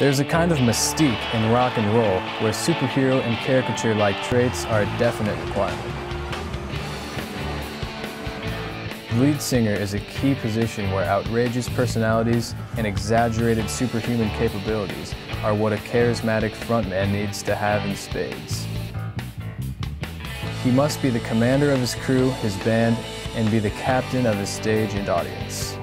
There's a kind of mystique in rock and roll where superhero and caricature-like traits are a definite requirement. Lead singer is a key position where outrageous personalities and exaggerated superhuman capabilities are what a charismatic frontman needs to have in spades. He must be the commander of his crew, his band, and be the captain of his stage and audience.